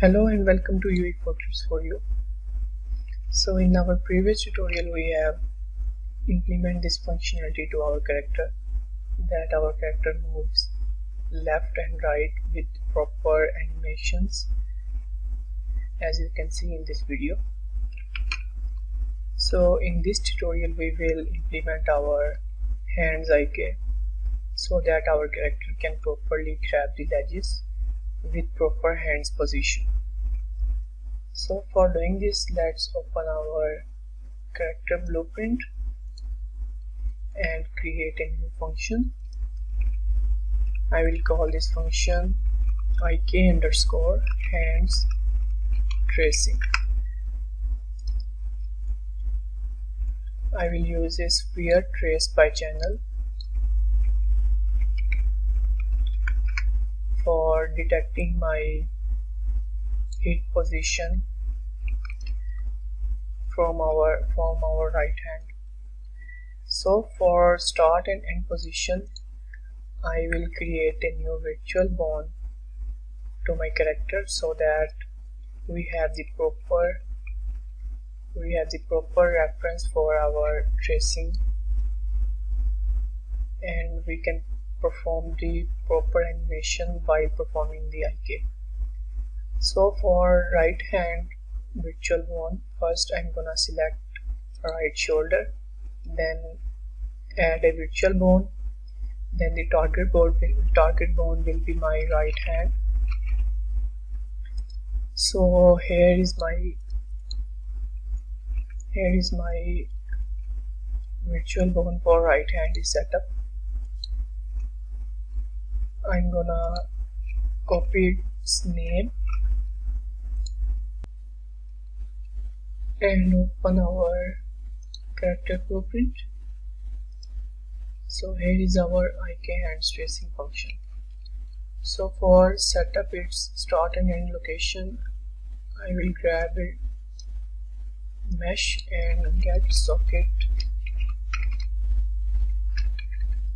Hello and welcome to UE Tips for you. So in our previous tutorial we have implement this functionality to our character that our character moves left and right with proper animations as you can see in this video. So in this tutorial we will implement our hands IK so that our character can properly grab the ledges with proper hands position so for doing this let's open our character blueprint and create a new function. I will call this function ik underscore hands tracing. I will use a sphere trace by channel for detecting my hit position from our from our right hand so for start and end position I will create a new virtual bone to my character so that we have the proper we have the proper reference for our tracing and we can perform the proper animation while performing the IK. So for right hand virtual bone, first I'm gonna select right shoulder, then add a virtual bone, then the target bone will, target bone will be my right hand. So here is my here is my virtual bone for right hand is set up I'm gonna copy its name and open our character blueprint. So here is our IK hands tracing function. So for setup its start and end location. I will grab a mesh and get socket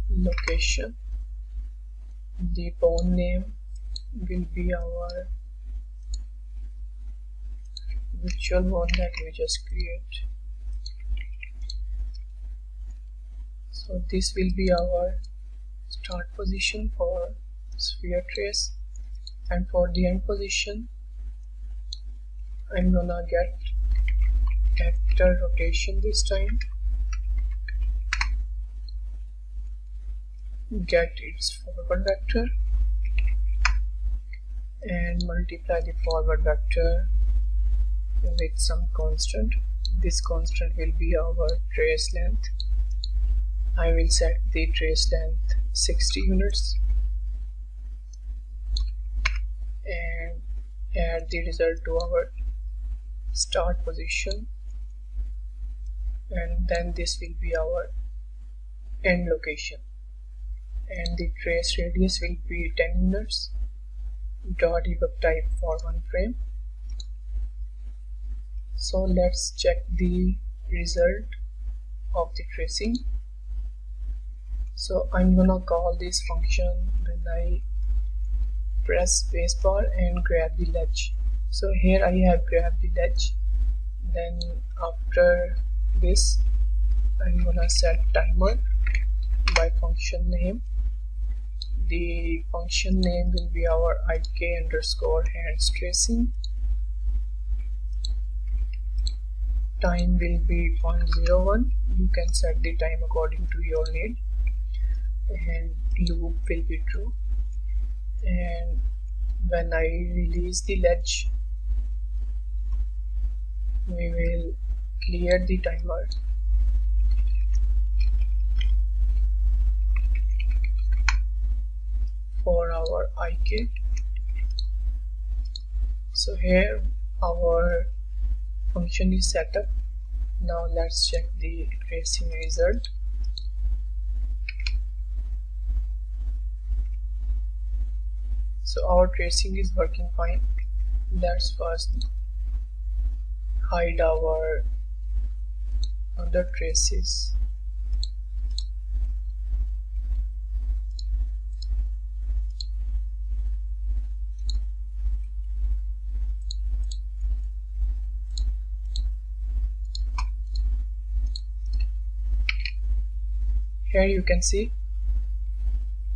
location. The bone name will be our virtual one that we just create. So this will be our start position for sphere trace. And for the end position I'm gonna get vector rotation this time. Get its forward vector. And multiply the forward vector with some constant. This constant will be our trace length. I will set the trace length 60 units. And add the result to our start position. And then this will be our end location. And the trace radius will be 10 units. Dot debug type for one frame so let's check the result of the tracing. So I'm gonna call this function when I press spacebar and grab the ledge. So here I have grabbed the ledge. Then after this I'm gonna set timer by function name. The function name will be our ik underscore hands tracing time will be 0.01 you can set the time according to your need. And loop will be true. And when I release the ledge we will clear the timer. For our IK so here our function is set up. Now let's check the tracing result. So our tracing is working fine. Let's first hide our other traces here you can see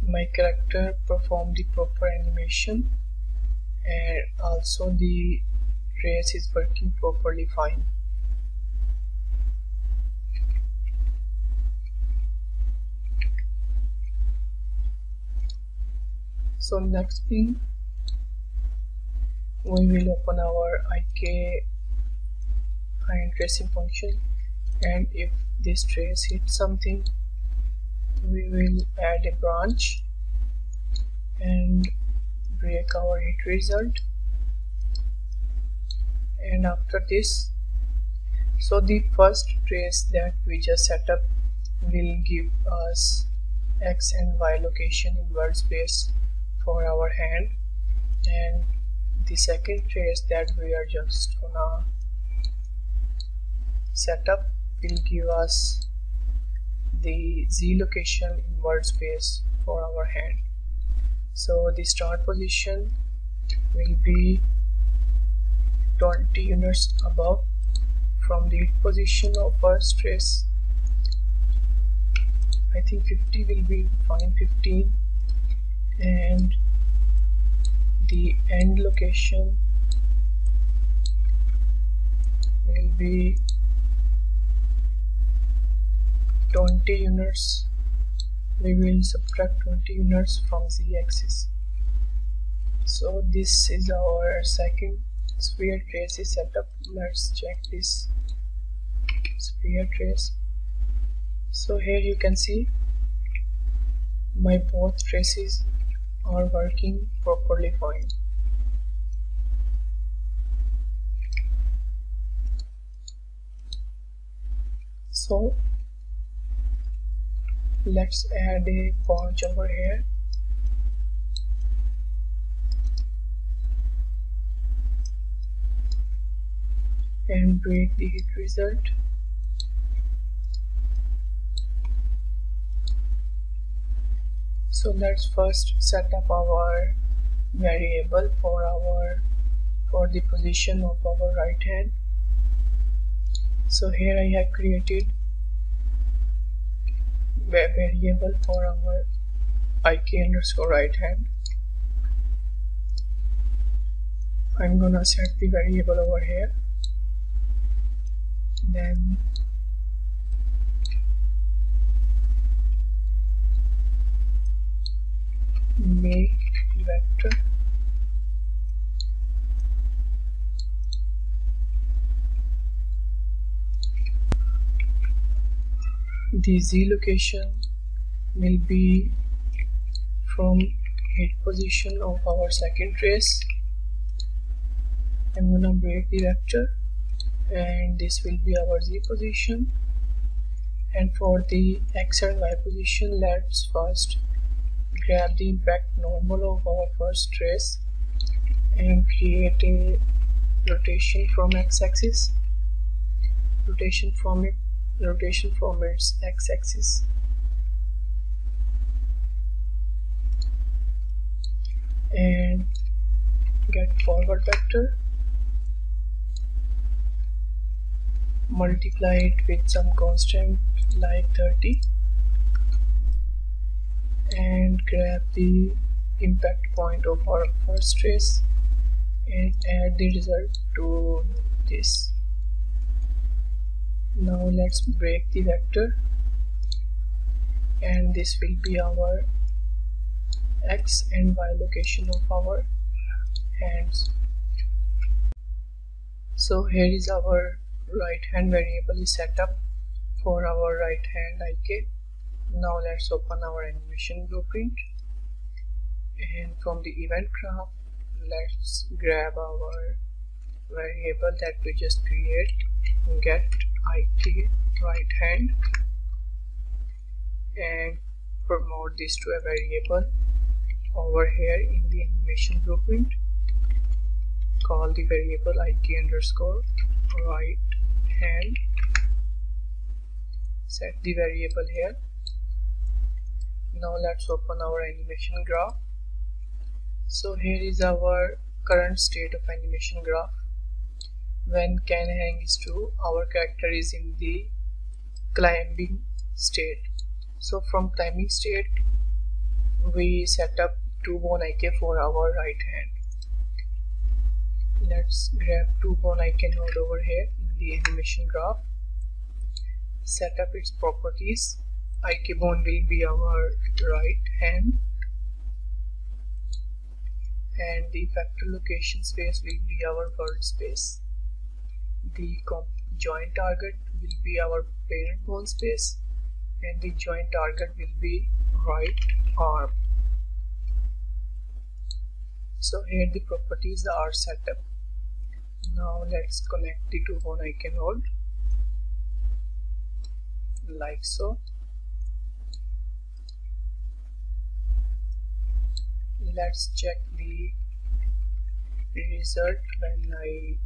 my character perform the proper animation and also the trace is working properly fine. So next thing we will open our ik hand tracing function and if this trace hits something we will add a branch and break our hit result. And after this so the first trace that we just set up will give us x and y location in world space for our hand. And the second trace that we are just gonna set up will give us the z location in world space for our hand. So the start position will be 20 units above from the position of our stress. I think 50 will be fine 15 and the end location will be 20 units. We will subtract 20 units from z-axis so this is our second sphere trace is set up let's check this sphere trace. So here you can see my both traces are working properly fine. So let's add a branch over here. And break the hit result. So let's first set up our variable for our for the position of our right hand. So here I have created variable for our ik underscore right hand. I'm gonna set the variable over here. Then make vector the z location will be from hit position of our second trace I'm gonna break the vector and this will be our z position. And for the x and y position let's first grab the impact normal of our first trace and create a rotation from x-axis rotation from it rotation from its x-axis. And get forward vector. Multiply it with some constant like 30 and grab the impact point of our first trace and add the result to this now let's break the vector. And this will be our x and y location of our hands. So here is our right hand variable is set up for our right hand ik now let's open our animation blueprint. And from the event graph let's grab our variable that we just create get ik right hand and promote this to a variable over here in the animation blueprint call the variable ik underscore right hand. Set the variable here. Now let's open our animation graph. So here is our current state of animation graph when can hang is true our character is in the climbing state. So from climbing state we set up two bone IK for our right hand. Let's grab two bone IK node over here in the animation graph. Set up its properties. IK bone will be our right hand. And the effector location space will be our world space the joint target will be our parent bone space and the joint target will be right arm. So here the properties are set up. Now let's connect the two bone IK node. Like so. Let's check the result when I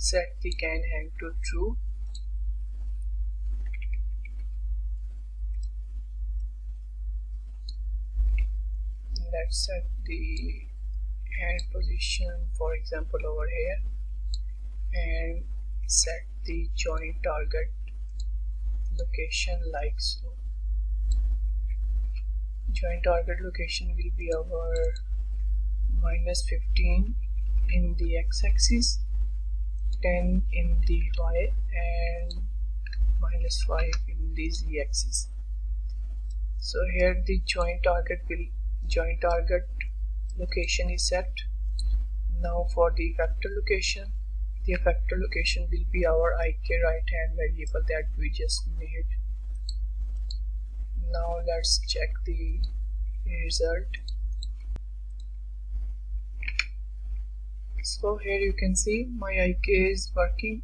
set the can hang to true let's set the hand position for example over here and set the joint target location like so. Joint target location will be our minus 15 in the x-axis 10 in the y and minus 5 in the z-axis so here the joint target will joint target location is set. Now for the effector location the effector location will be our ik right hand variable that we just made. Now let's check the result so here you can see. My IK is working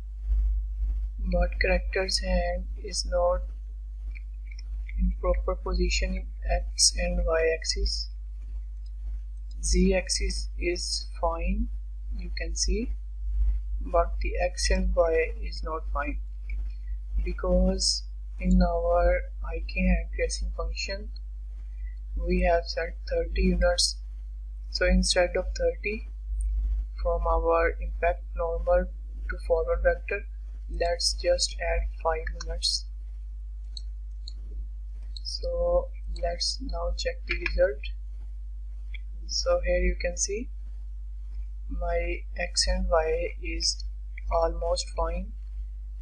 but characters hand is not in proper position in x and y axis. Z axis is fine you can see but the x and y is not fine. Because in our IK hand tracing function we have set 30 units. So instead of 30 from our impact normal to forward vector. Let's just add 5 units so let's now check the result. So here you can see my x and y is almost fine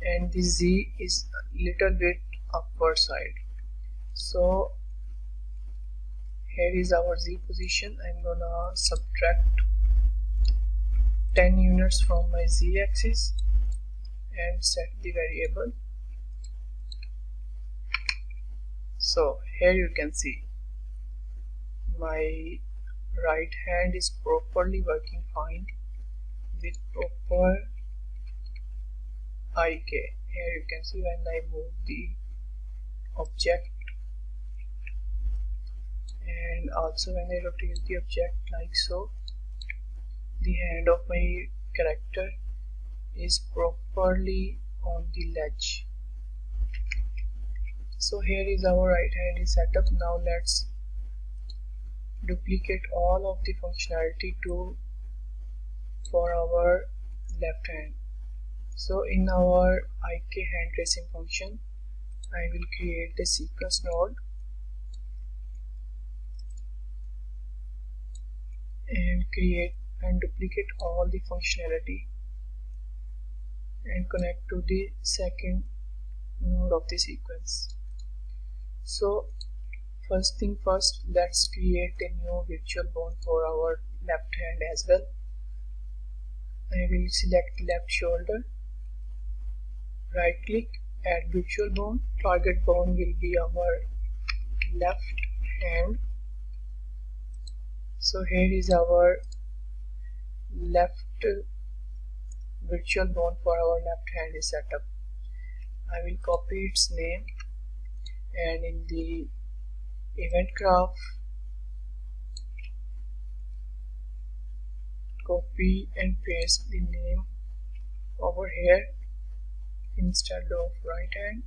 and the z is a little bit upper side. So here is our z position. I'm gonna subtract 10 units from my z axis and set the variable so here you can see my right hand is properly working fine with proper IK. Here you can see when I move the object and also when I rotate the object like so the hand of my character is properly on the ledge. So here is our right hand is set up. Now let's duplicate all of the functionality to for our left hand. So in our ik hand tracing function I will create a sequence node. And create and duplicate all the functionality and connect to the second node of the sequence. So first thing first let's create a new virtual bone for our left hand as well. I will select left shoulder right click add virtual bone. Target bone will be our left hand. So here is our left virtual bone for our left hand is set up. I will copy its name and in the event graph copy and paste the name over here instead of right hand.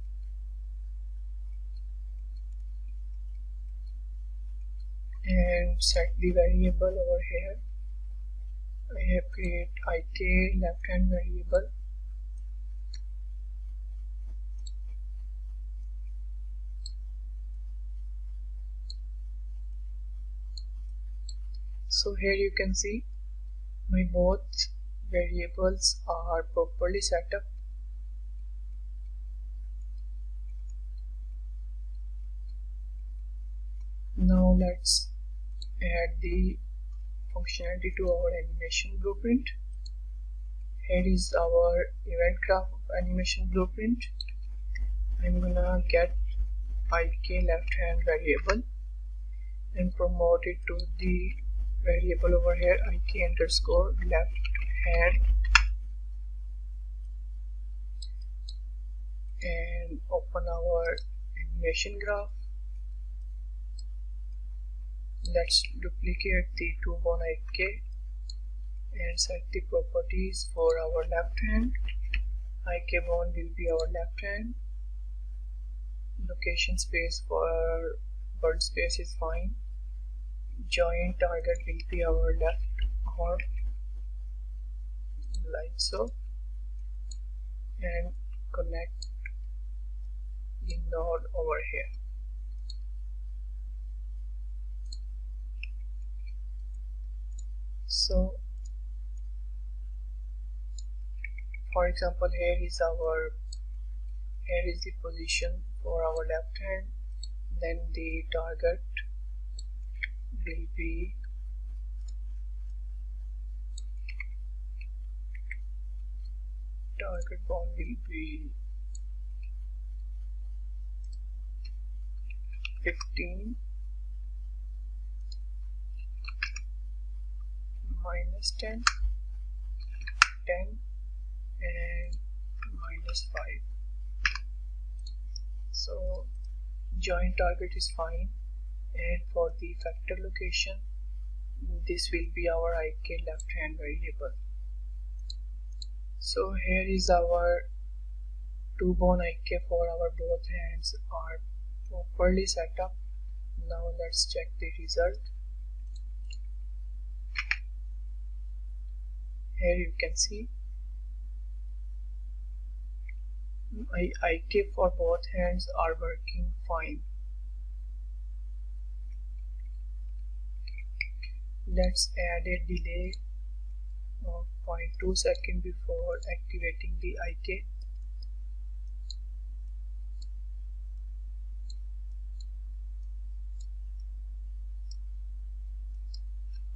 And set the variable over here I have created it left hand variable. So here you can see my both variables are properly set up. Now let's add the functionality to our animation blueprint. Here is our event graph of animation blueprint. I'm gonna get ik left hand variable and promote it to the variable over here ik underscore left hand and open our animation graph let's duplicate the two bone ik and set the properties for our left hand. Ik bone will be our left hand. Location space for world space is fine. Joint target will be our left arm like so. And connect the node over here so for example here is our here is the position for our left hand. Then the target will be target bone will be 15 minus 10 10 and minus 5 so joint target is fine. And for the effector location this will be our ik left hand variable. So here is our two bone ik for our both hands are properly set up. Now let's check the result here you can see. My ik for both hands are working fine. Let's add a delay of 0.2 second before activating the IK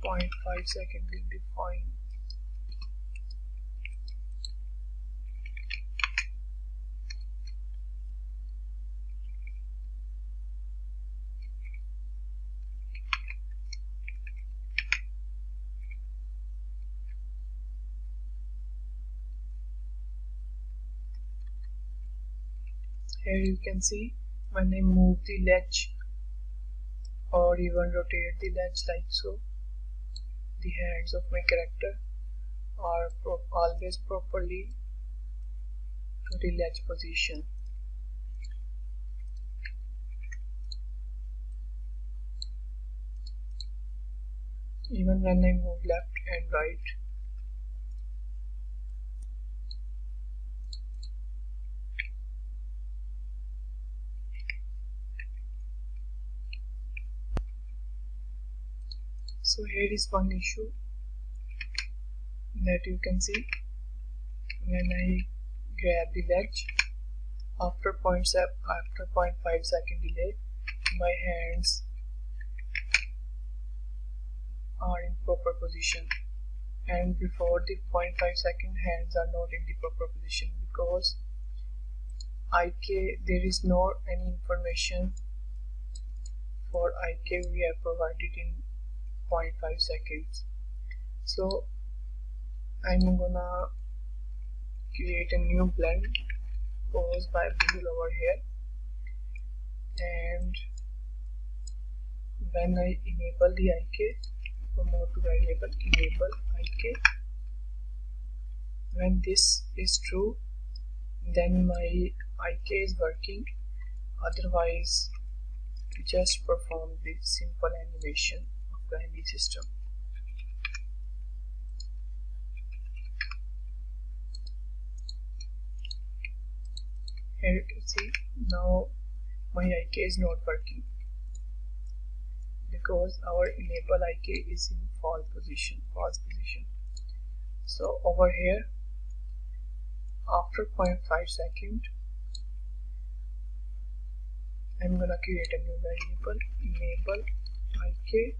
Point five second will be fine. Here you can see when I move the ledge or even rotate the ledge like so. The hands of my character are pro always properly to the ledge position. Even when I move left and right so here is one issue that you can see. When I grab the ledge after 0.7 after 0.5 second delay my hands are in proper position. And before the 0.5 second hands are not in the proper position because IK there is no any information for IK we have provided in 0.5 seconds. So I'm gonna create a new blend pose by bool over here. And when I enable the IK promote to variable enable IK when this is true then my IK is working. Otherwise just perform the simple animation system. Here you can see now my IK is not working because our enable IK is in false position false position so over here after 0.5 second I'm gonna create a new variable enable ik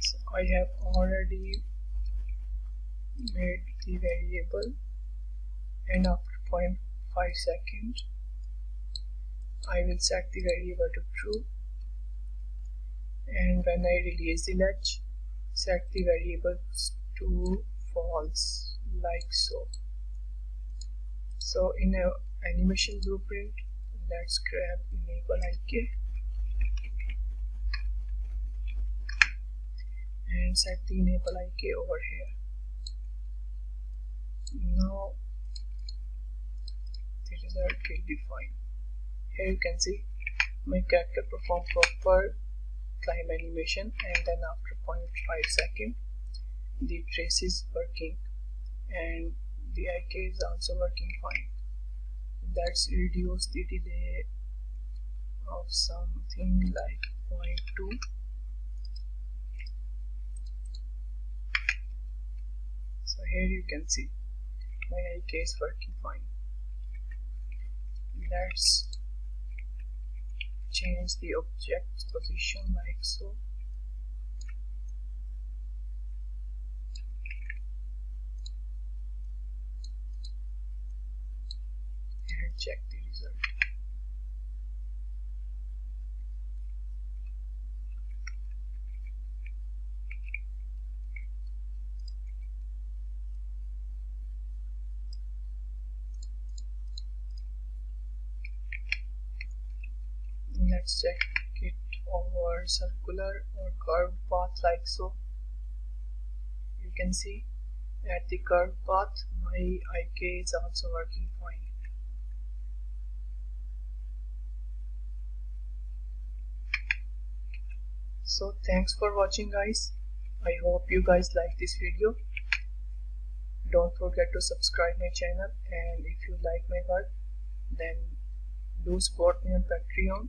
so I have already made the variable and after 0.5 second I will set the variable to true. And when I release the latch set the variable to false like so. So in a animation blueprint let's grab enable IK and set the enable IK over here. Now the result will be fine. Here you can see my character perform proper climb animation and then after 0.5 second the trace is working and the IK is also working fine. Let's reduce the delay of something like 0.2 so here you can see. My IK is working fine. Let's change the object position like so. Check the result check it over circular or curved path like so. You can see at the curved path my IK is also working fine. So thanks for watching guys. I hope you guys like this video. Don't forget to subscribe my channel and if you like my work then do support me on Patreon